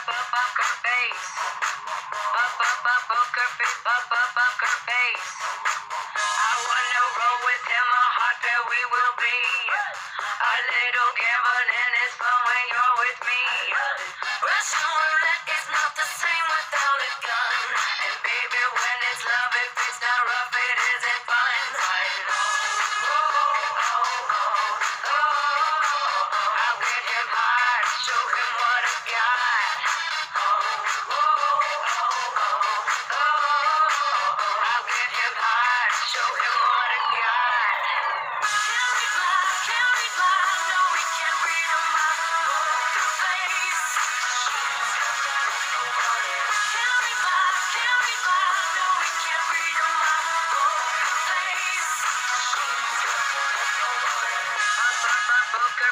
poker face. Poker face.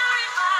beautiful.